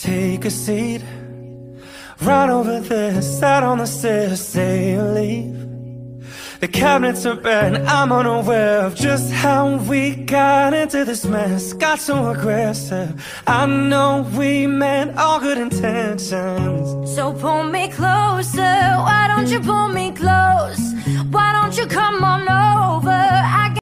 Take a seat. Right over there Sat on the stairs Say you leave. The cabinets are bent, And I'm unaware of just how we got into this mess. Got so aggressive. I know we meant all good intentions. So pull me closer. Why don't you pull me close? Why don't you come on?